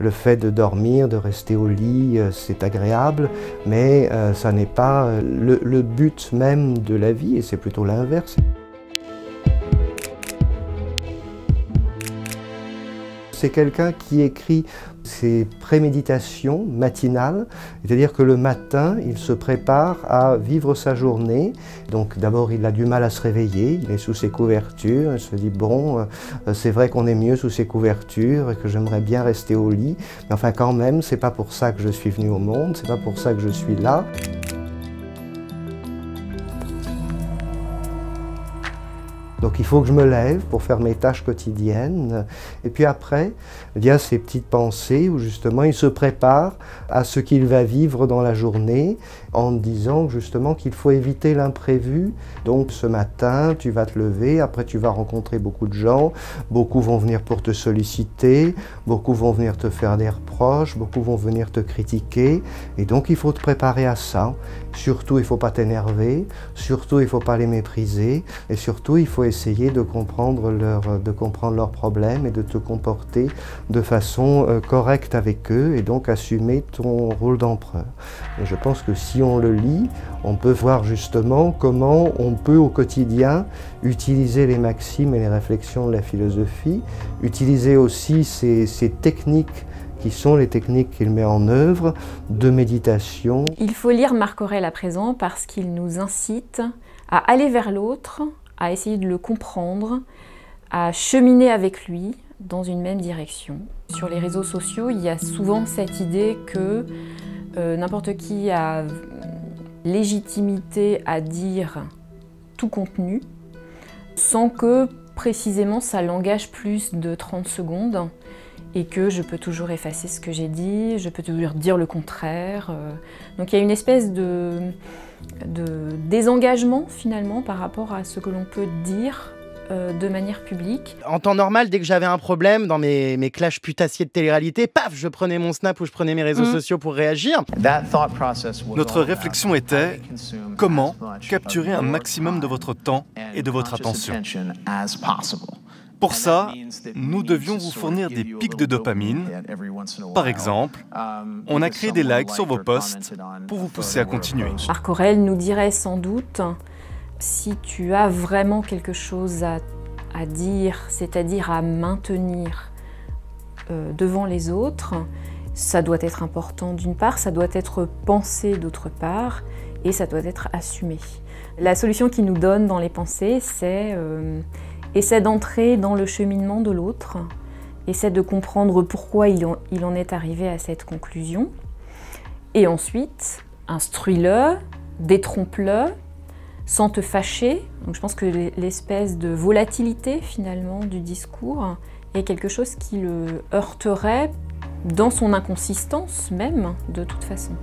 Le fait de dormir, de rester au lit, euh, c'est agréable, mais euh, ça n'est pas euh, le, le but même de la vie, et c'est plutôt l'inverse. C'est quelqu'un qui écrit ses préméditations matinales, c'est-à-dire que le matin, il se prépare à vivre sa journée. Donc d'abord, il a du mal à se réveiller, il est sous ses couvertures, il se dit bon, euh, c'est vrai qu'on est mieux sous ses couvertures et que j'aimerais bien rester au lit, mais enfin quand même, c'est pas pour ça que je suis venu au monde, c'est pas pour ça que je suis là. Donc il faut que je me lève pour faire mes tâches quotidiennes. Et puis après, il y a ces petites pensées où justement il se prépare à ce qu'il va vivre dans la journée en disant justement qu'il faut éviter l'imprévu. Donc ce matin, tu vas te lever, après tu vas rencontrer beaucoup de gens, beaucoup vont venir pour te solliciter, beaucoup vont venir te faire des reproches, beaucoup vont venir te critiquer. Et donc il faut te préparer à ça. Surtout, il ne faut pas t'énerver, surtout, il ne faut pas les mépriser, et surtout, il faut essayer de comprendre, leur, de comprendre leurs problèmes et de te comporter de façon euh, correcte avec eux, et donc assumer ton rôle d'empereur. Et je pense que si on le lit, on peut voir justement comment on peut au quotidien utiliser les maximes et les réflexions de la philosophie, utiliser aussi ces, ces techniques qui sont les techniques qu'il met en œuvre de méditation. Il faut lire Marc Aurèle à présent parce qu'il nous incite à aller vers l'autre, à essayer de le comprendre, à cheminer avec lui dans une même direction. Sur les réseaux sociaux, il y a souvent cette idée que euh, n'importe qui a légitimité à dire tout contenu sans que précisément ça l'engage plus de 30 secondes et que je peux toujours effacer ce que j'ai dit, je peux toujours dire le contraire. euh. Donc il y a une espèce de, de désengagement finalement par rapport à ce que l'on peut dire euh, de manière publique. En temps normal, dès que j'avais un problème dans mes, mes clashs putassiers de télé-réalité, paf, je prenais mon snap ou je prenais mes réseaux Mm. sociaux pour réagir. Notre réflexion était comment capturer un maximum de votre temps et de votre attention. Pour ça, nous devions vous fournir des pics de dopamine. Par exemple, on a créé des likes sur vos posts pour vous pousser à continuer. Marc nous dirait sans doute, si tu as vraiment quelque chose à, à dire, c'est-à-dire à maintenir euh, devant les autres, ça doit être important d'une part, ça doit être pensé d'autre part, et ça doit être assumé. La solution qu'il nous donne dans les pensées, c'est euh, essaie d'entrer dans le cheminement de l'autre, essaie de comprendre pourquoi il en, il en est arrivé à cette conclusion, et ensuite instruis-le, détrompe-le, sans te fâcher. Je pense que l'espèce de volatilité finalement du discours est quelque chose qui le heurterait dans son inconsistance même de toute façon.